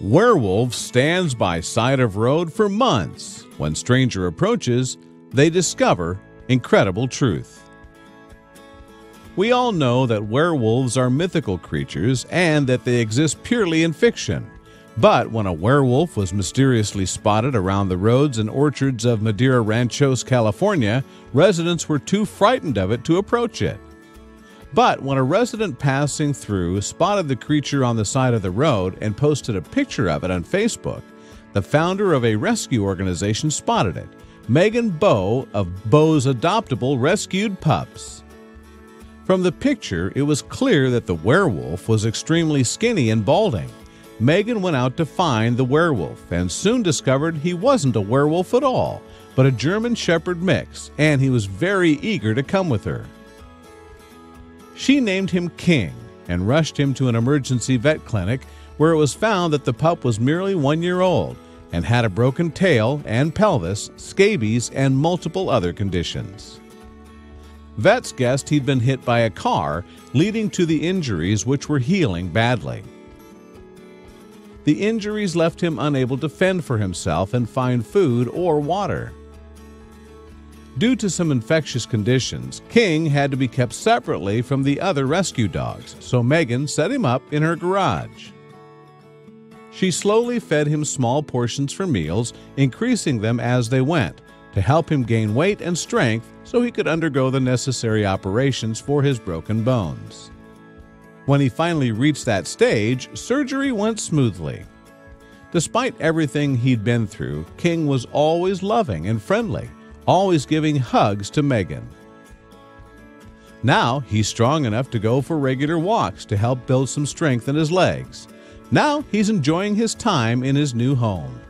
Werewolf stands by side of road for months. When stranger approaches, they discover incredible truth. We all know that werewolves are mythical creatures and that they exist purely in fiction. But when a werewolf was mysteriously spotted around the roads and orchards of Madera Ranchos, California, residents were too frightened of it to approach it. But when a resident passing through spotted the creature on the side of the road and posted a picture of it on Facebook, the founder of a rescue organization spotted it Megan Bow of Bow's Adoptable Rescued Pups. From the picture, it was clear that the werewolf was extremely skinny and balding. Megan went out to find the werewolf and soon discovered he wasn't a werewolf at all, but a German Shepherd mix, and he was very eager to come with her. She named him King and rushed him to an emergency vet clinic where it was found that the pup was merely one year old and had a broken tail and pelvis, scabies, and multiple other conditions. Vets guessed he'd been hit by a car, leading to the injuries which were healing badly. The injuries left him unable to fend for himself and find food or water. Due to some infectious conditions, King had to be kept separately from the other rescue dogs, so Megan set him up in her garage. She slowly fed him small portions for meals, increasing them as they went, to help him gain weight and strength so he could undergo the necessary operations for his broken bones. When he finally reached that stage, surgery went smoothly. Despite everything he'd been through, King was always loving and friendly, always giving hugs to Megan. Now he's strong enough to go for regular walks to help build some strength in his legs. Now he's enjoying his time in his new home.